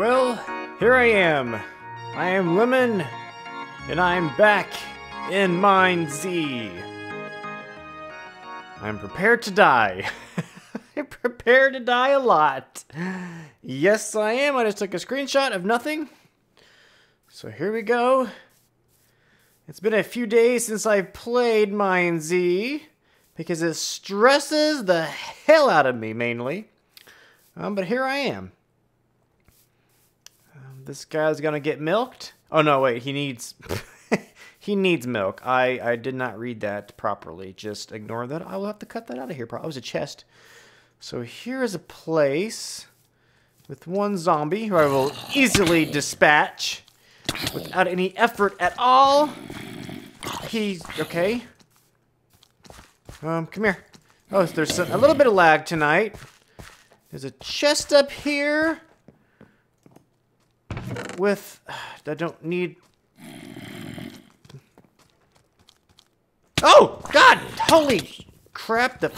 Well, here I am. I am Lemon, and I'm back in Mine Z. I'm prepared to die. I'm prepared to die a lot. Yes, I am. I just took a screenshot of nothing. So here we go. It's been a few days since I've played Mine Z because it stresses the hell out of me mainly. Um, but here I am. Um, this guy's gonna get milked. Oh no, wait, he needs he needs milk. I I did not read that properly. Just ignore that. I will have to cut that out of here. Probably it was a chest. So here is a place with one zombie who I will easily dispatch without any effort at all. He's okay. Um, come here. Oh, there's a little bit of lag tonight. There's a chest up here with. I don't need. Oh God! Holy crap! The.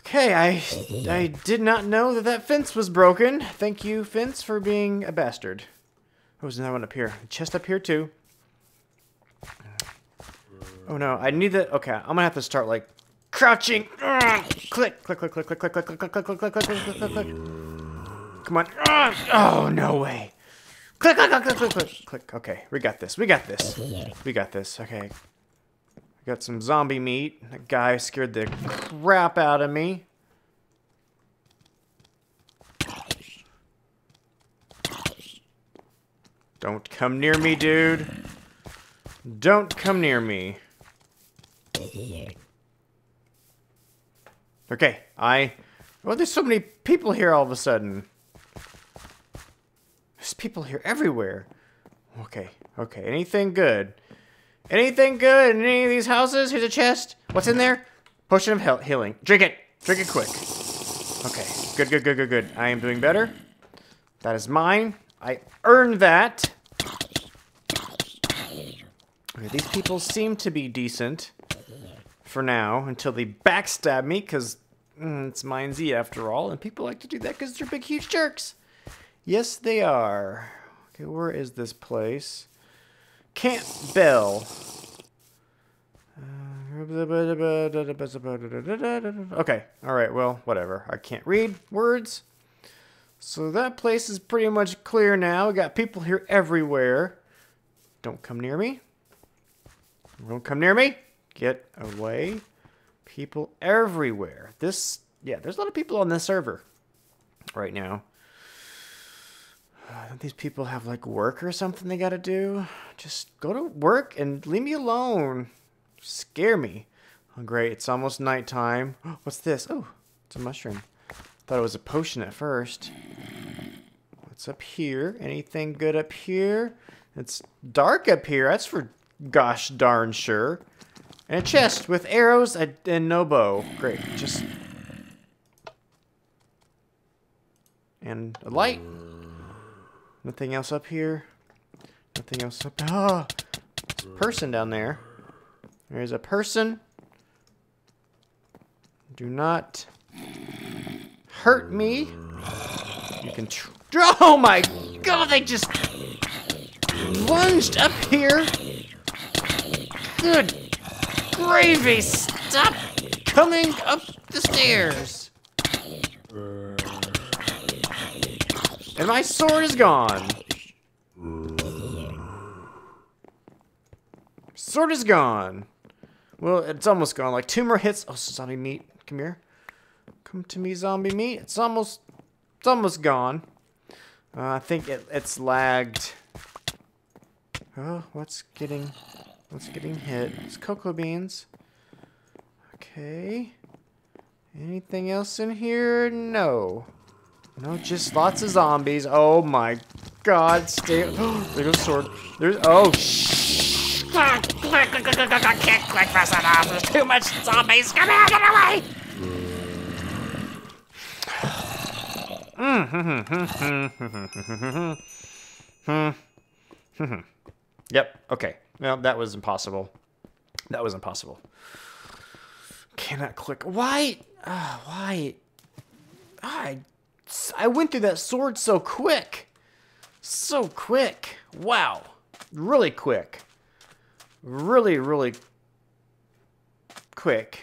Okay, I I did not know that that fence was broken. Thank you, fence, for being a bastard. Oh, there's another one up here. Chest up here too. Oh no, I need that. Okay, I'm gonna have to start like crouching. Click, click, click, click, click, click, click, click, click, click, click, click, click, click, click, click. Come on. Oh no way. Click, click, click, click, click, click. Okay, we got this. We got this. We got this. Okay. Got some zombie meat. That guy scared the crap out of me. Don't come near me, dude. Don't come near me. Okay, I... Well, there's so many people here all of a sudden. There's people here everywhere. Okay, okay, anything good? Anything good in any of these houses? Here's a chest. What's in there? Potion of heal healing. Drink it. Drink it quick. Okay, good, good, good, good, good. I am doing better. That is mine. I earned that. Okay, these people seem to be decent for now until they backstab me because mm, it's Mine Z after all, and people like to do that because they're big, huge jerks. Yes, they are. Okay, where is this place? Camp Bell. Okay, alright, well, whatever. I can't read words. So that place is pretty much clear now. We got people here everywhere. Don't come near me. Don't come near me. Get away. People everywhere. This, yeah, there's a lot of people on this server right now. Don't these people have like work or something they gotta do? Just go to work and leave me alone. Scare me. Oh, great. It's almost nighttime. What's this? Oh, it's a mushroom. Thought it was a potion at first. What's up here? Anything good up here? It's dark up here. That's for gosh darn sure. And a chest with arrows and no bow. Great. Just. And a light. Nothing else up here. Nothing else up. Ah! Person down there. There's a person. Do not hurt me. You can. oh my god! They just lunged up here. Good gravy! Stop coming up the stairs. And my sword is gone. Sword is gone. Well, it's almost gone. Like two more hits. Oh, zombie meat. Come here. Come to me, zombie meat. It's almost, it's almost gone. Uh, I think it, it's lagged. Oh, what's getting, what's getting hit? It's cocoa beans. Okay. Anything else in here? No. No, just lots of zombies. Oh my god, stay. there goes sword. There's. Oh, shh. Click, click, click, it off. There's too much zombies. Come here, get away! yep, okay. Well, that was impossible. That was impossible. cannot click. Why? Uh, why? I, I went through that sword so quick. So quick. Wow. Really quick. Really, really quick.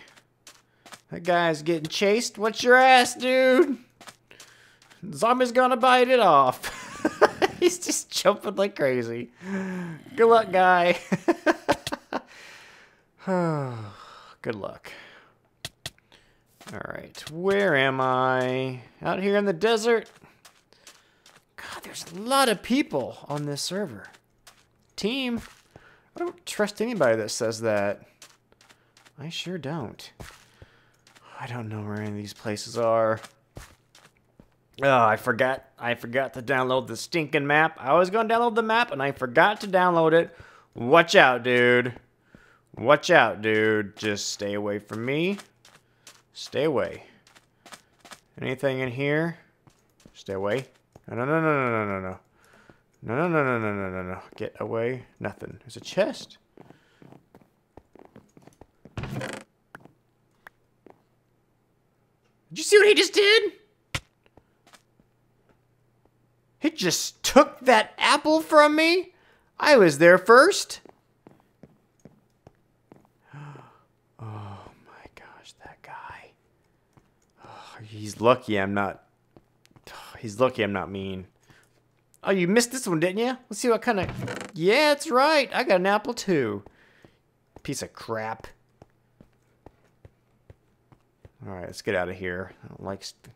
That guy's getting chased. What's your ass, dude? Zombie's gonna bite it off. He's just jumping like crazy. Good luck, guy. Good luck. Alright, where am I? Out here in the desert? God, there's a lot of people on this server. Team, I don't trust anybody that says that. I sure don't. I don't know where any of these places are. Oh, I forgot. I forgot to download the stinking map. I was going to download the map, and I forgot to download it. Watch out, dude. Watch out, dude. Just stay away from me. Stay away. Anything in here? Stay away. No, no, no, no, no, no, no. No, no, no, no, no, no, no, no. Get away. Nothing. There's a chest. Did you see what he just did? He just took that apple from me? I was there first. Oh my gosh, that guy. Oh, he's lucky I'm not. He's lucky I'm not mean. Oh, you missed this one, didn't you? Let's see what kind of... Yeah, that's right. I got an apple too. Piece of crap. Alright, let's get out of here. I don't like st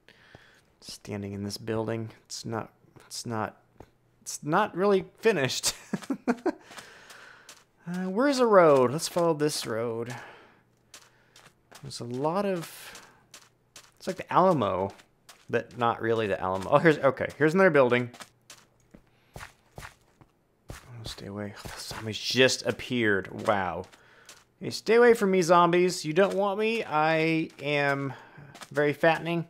standing in this building. It's not... It's not... It's not really finished. uh, where's a road? Let's follow this road. There's a lot of... It's like the Alamo, but not really the Alamo. Oh, here's... Okay, here's another building. Stay away. Oh, zombies just appeared. Wow. Hey, stay away from me, zombies. You don't want me. I am very fattening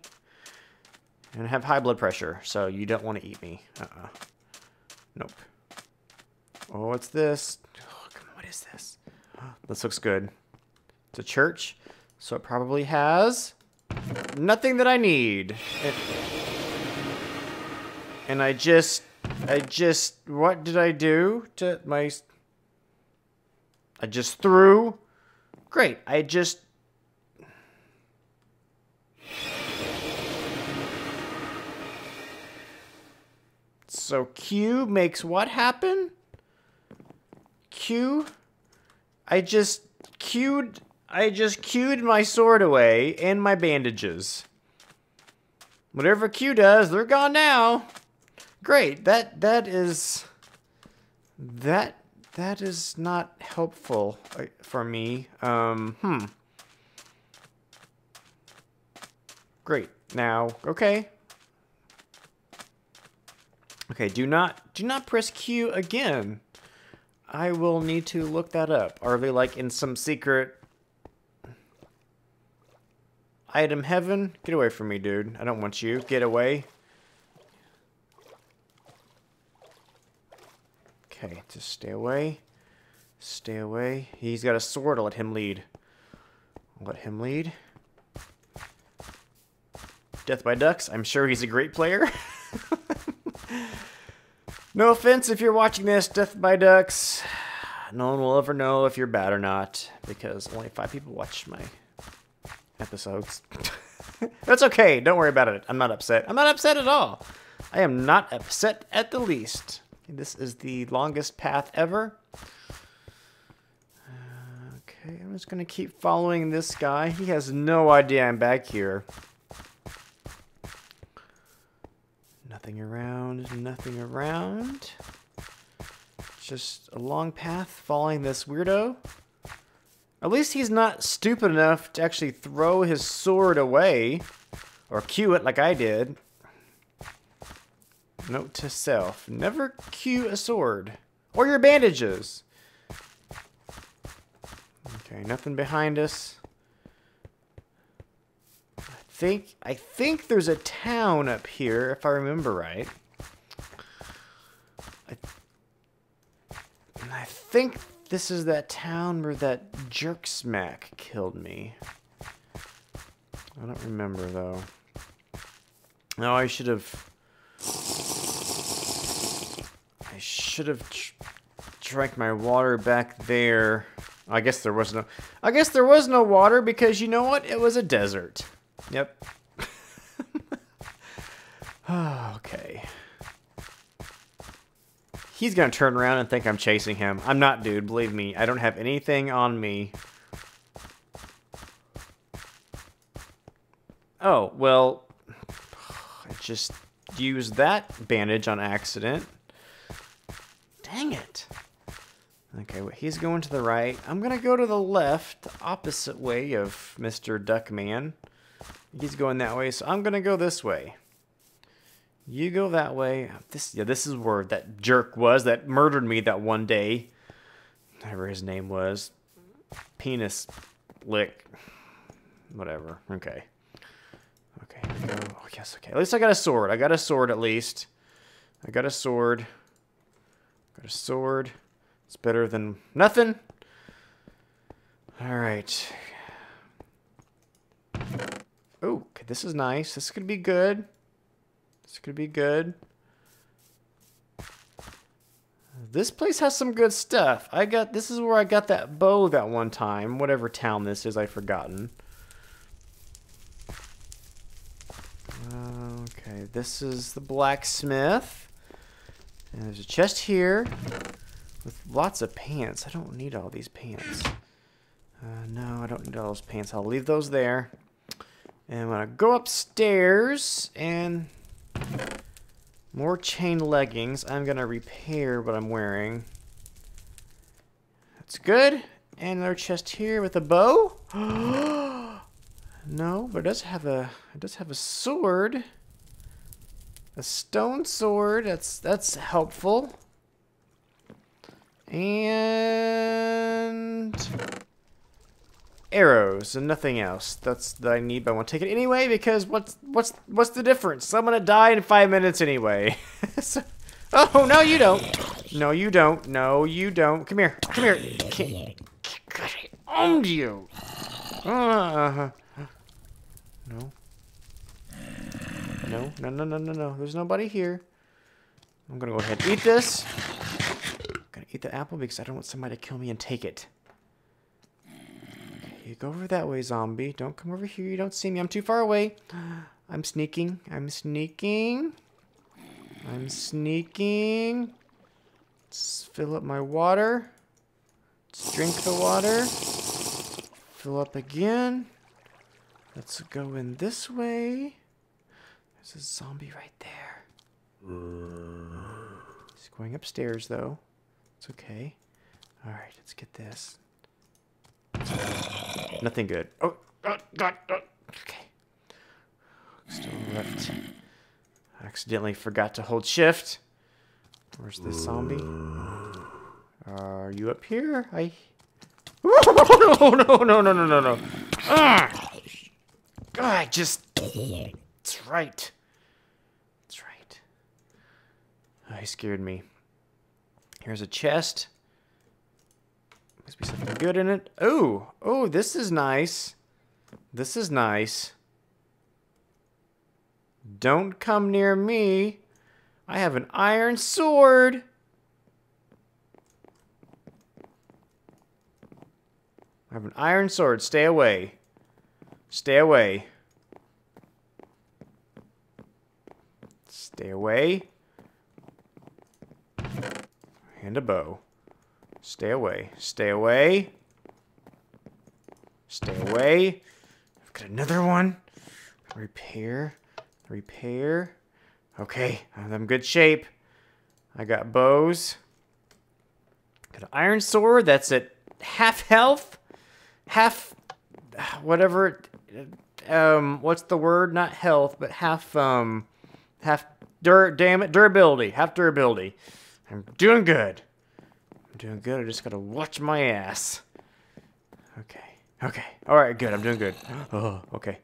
and have high blood pressure, so you don't want to eat me. Uh-uh. Nope. Oh, what's this? Oh, come on, what is this? This looks good. It's a church, so it probably has nothing that I need. It, and I just I just, what did I do to my, I just threw, great, I just, so Q makes what happen? Q, I just queued, I just queued my sword away and my bandages. Whatever Q does, they're gone now. Great. That that is that that is not helpful uh, for me. Um, hmm. Great. Now, okay. Okay, do not do not press Q again. I will need to look that up. Are they like in some secret item heaven? Get away from me, dude. I don't want you. Get away. Okay, just stay away. Stay away. He's got a sword. I'll let him lead. Let him lead. Death by Ducks. I'm sure he's a great player. no offense if you're watching this, Death by Ducks. No one will ever know if you're bad or not because only five people watch my episodes. That's okay. Don't worry about it. I'm not upset. I'm not upset at all. I am not upset at the least. This is the longest path ever. Okay, I'm just going to keep following this guy. He has no idea I'm back here. Nothing around, nothing around. Just a long path following this weirdo. At least he's not stupid enough to actually throw his sword away. Or cue it like I did. Note to self. Never cue a sword. Or your bandages. Okay, nothing behind us. Think I think there's a town up here, if I remember right. I, I think this is that town where that jerk smack killed me. I don't remember though. No, I should have. I should have drank my water back there. I guess there was no. I guess there was no water because you know what? It was a desert. Yep. okay. He's gonna turn around and think I'm chasing him. I'm not, dude. Believe me. I don't have anything on me. Oh, well, I just used that bandage on accident. Dang it. Okay, well, he's going to the right. I'm going to go to the left, opposite way of Mr. Duckman. He's going that way, so I'm to go this way. You go that way. This yeah, this is where that jerk was that murdered me that one day. Whatever his name was. Penis lick. Whatever. Okay. Okay. Oh, yes, okay. At least I got a sword. I got a sword at least. I got a sword. Got a sword. It's better than nothing. Alright. Oh, okay, this is nice. This could be good. This could be good. This place has some good stuff. I got this is where I got that bow that one time. Whatever town this is, I've forgotten. Okay, this is the blacksmith. And there's a chest here with lots of pants. I don't need all these pants. Uh, no, I don't need all those pants. I'll leave those there. And I'm to go upstairs and more chain leggings. I'm to repair what I'm wearing. That's good. And another chest here with a bow. no, but it does have a it does have a sword. A stone sword. That's that's helpful. And arrows and nothing else. That's that I need, but I want to take it anyway because what's what's what's the difference? I'm gonna die in five minutes anyway. so, oh no, you don't. No, you don't. No, you don't. Come here. Come here. God, I owned you. Uh, no. No, no, no, no, no, no. There's nobody here. I'm gonna go ahead and eat this. I'm gonna eat the apple because I don't want somebody to kill me and take it. Okay, go over that way, zombie. Don't come over here. You don't see me. I'm too far away. I'm sneaking. I'm sneaking. I'm sneaking. Let's fill up my water. Let's drink the water. Fill up again. Let's go in this way. There's a zombie right there. He's going upstairs, though. It's okay. Alright, let's get this. Nothing good. Oh, God, God, God. Okay. Still left. I accidentally forgot to hold shift. Where's the zombie? Are you up here? I. Oh, no, no, no, no, no, no, no. Ah! God, just. That's right. That's right. Oh, he scared me. Here's a chest. Must be something good in it. Oh, oh, this is nice. This is nice. Don't come near me. I have an iron sword. I have an iron sword. Stay away. Stay away. Stay away. And a bow. Stay away. Stay away. Stay away. I've got another one. Repair. Repair. Okay, I'm good shape. I got bows. Got an iron sword that's at half health. Half whatever um what's the word? Not health, but half um half dur damn it, durability. Half durability. I'm doing good. I'm doing good. I just gotta watch my ass. Okay. Okay. Alright, good. I'm doing good. Oh, okay.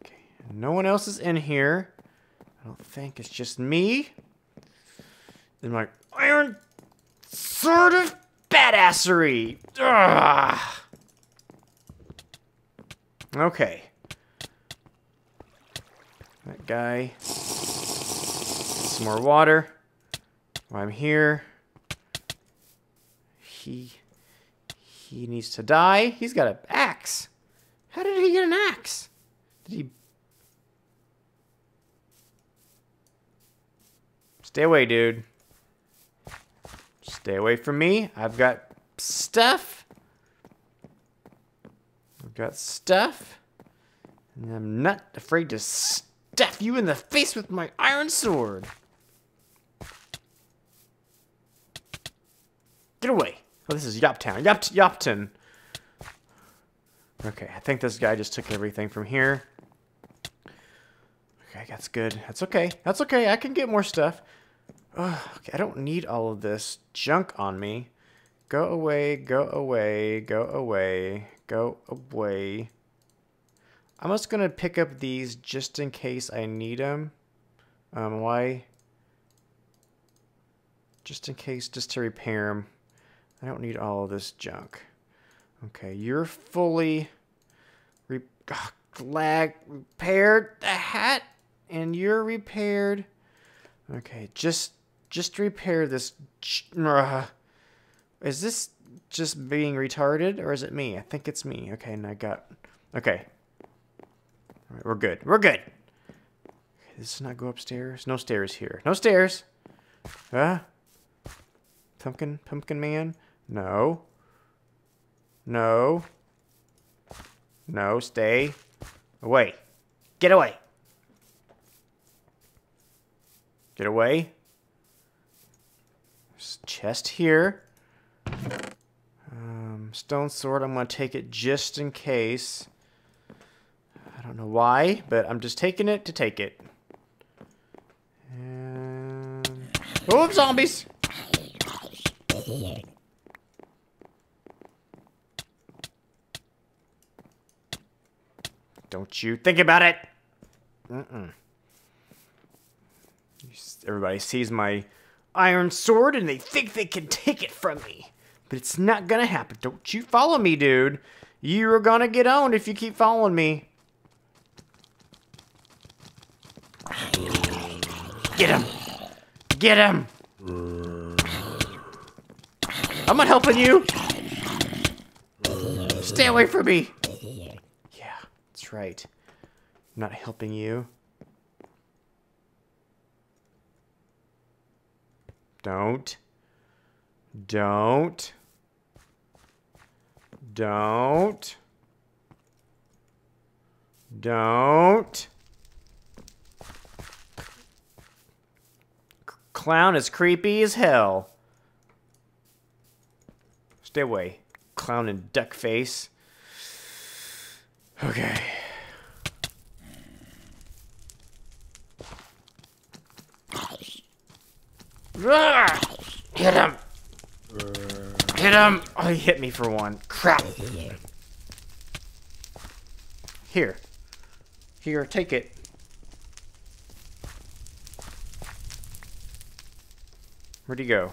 Okay. No one else is in here. I don't think it's just me. And my iron sword of badassery. Ugh. Okay. That guy. Some more water. I'm here. He he needs to die. He's got an axe. How did he get an axe? Did he Stay away, dude. Stay away from me. I've got stuff. I've got stuff. And I'm not afraid to stuff you in the face with my iron sword. Get away. Oh, this is Yoptown. Yop Yawpton. Okay, I think this guy just took everything from here. Okay, that's good. That's okay. That's okay. I can get more stuff. Ugh, okay, I don't need all of this junk on me. Go away, go away, go away, go away. I'm just going to pick up these just in case I need them. Um, why? Just in case, just to repair them. I don't need all of this junk. Okay, you're fully re ugh, lag repaired the hat, and you're repaired. Okay, just just repair this. Uh, is this just being retarded or is it me? I think it's me. Okay, and I got. Okay. All right, we're good. We're good. Okay, this does not go upstairs. No stairs here. No stairs. Huh? Pumpkin, pumpkin man? No. No. No, stay. Away. Get away. Get away chest here. Um, stone sword, I'm going to take it just in case. I don't know why, but I'm just taking it to take it. And... Oh, zombies! Don't you think about it! Mm-mm. Everybody sees my iron sword and they think they can take it from me. But it's not gonna happen. Don't you follow me, dude. You're gonna get owned if you keep following me. Get him! Get him! I'm not helping you! Stay away from me! That's right. I'm not helping you. Don't. Don't. Don't. Don't. Clown is creepy as hell. Stay away. Clown and duck face. Okay. Hit him! Hit him! Oh, he hit me for one. Crap! Here. Here, take it. Where'd he go?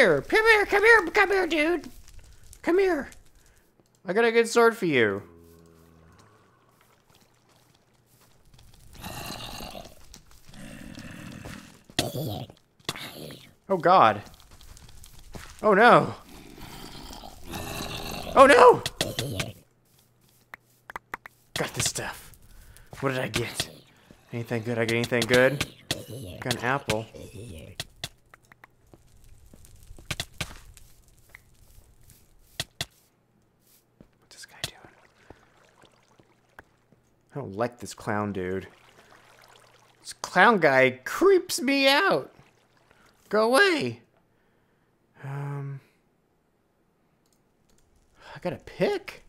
Here, come here, come here, come here, dude. Come here. I got a good sword for you. Oh god. Oh no. Oh no! Got this stuff. What did I get? Anything good? I get anything good? Got an apple. I don't like this clown dude. This clown guy creeps me out. Go away. Um, I got a pick?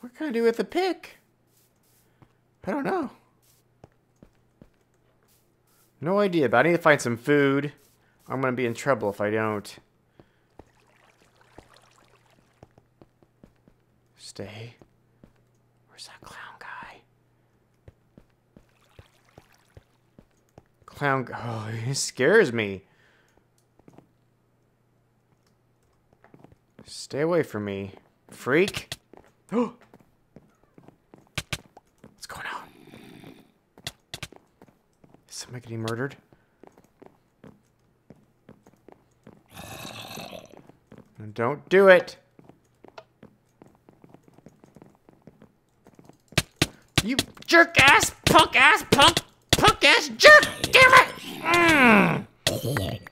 What can I do with a pick? I don't know. No idea, but I need to find some food. I'm going to be in trouble if I don't. Stay. Where's that clown guy? Clown. Oh, he scares me. Stay away from me, freak. What's going on? Is somebody getting murdered? Don't do it. You jerk ass, punk ass, punk ass jerk. Damn it. Mm.